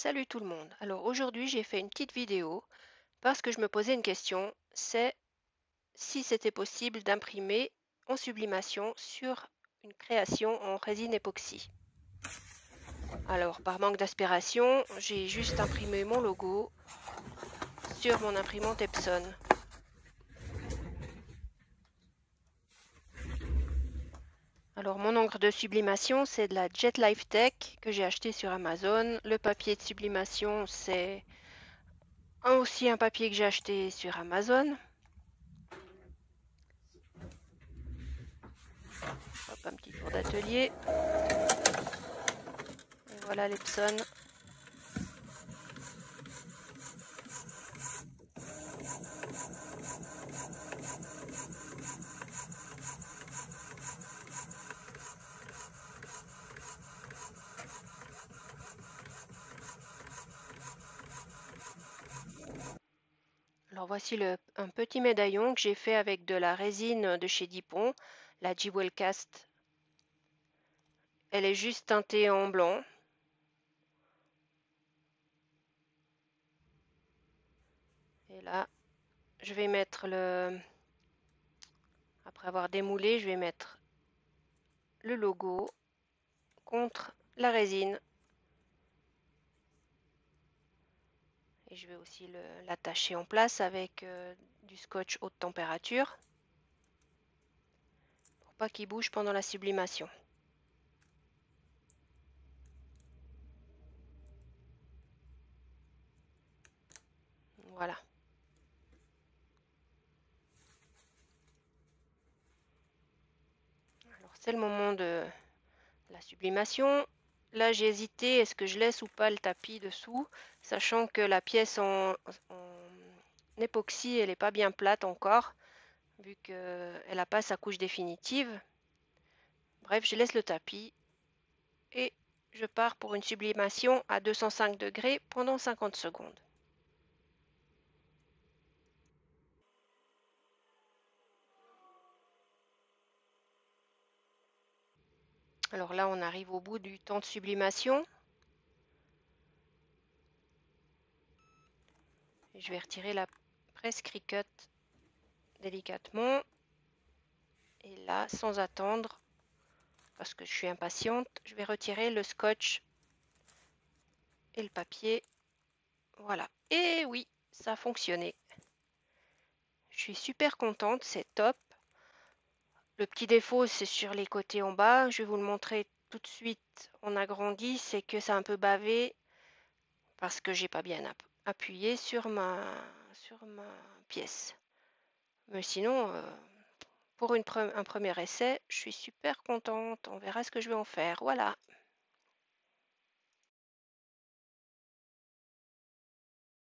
Salut tout le monde. Alors aujourd'hui j'ai fait une petite vidéo parce que je me posais une question, c'est si c'était possible d'imprimer en sublimation sur une création en résine époxy. Alors par manque d'aspiration, j'ai juste imprimé mon logo sur mon imprimante Epson. Alors mon encre de sublimation c'est de la Jet Life Tech que j'ai acheté sur Amazon. Le papier de sublimation c'est aussi un papier que j'ai acheté sur Amazon. Un petit tour d'atelier. Voilà l'Epson. Voici un petit médaillon que j'ai fait avec de la résine de chez Dipon, la Jewel Cast. Elle est juste teintée en blanc. Et là, je vais mettre le... Après avoir démoulé, je vais mettre le logo contre la résine je vais aussi l'attacher en place avec euh, du scotch haute température pour pas qu'il bouge pendant la sublimation. Voilà. Alors c'est le moment de la sublimation. Là, j'ai hésité, est-ce que je laisse ou pas le tapis dessous, sachant que la pièce en, époxy, elle n'est pas bien plate encore, vu qu'elle n'a pas sa couche définitive. Bref, je laisse le tapis et je pars pour une sublimation à 205 degrés pendant 50 secondes. Alors là, on arrive au bout du temps de sublimation. je vais retirer la presse cricut délicatement. Et là, sans attendre, parce que je suis impatiente, je vais retirer le scotch et le papier. Voilà. Et oui, ça a fonctionné. Je suis super contente, c'est top. Le petit défaut, c'est sur les côtés en bas. Je vais vous le montrer tout de suite en agrandi. C'est que c'est un peu bavé parce que j'ai pas bien appuyé sur ma, sur ma pièce. Mais sinon, euh, pour un premier essai, je suis super contente. On verra ce que je vais en faire. Voilà.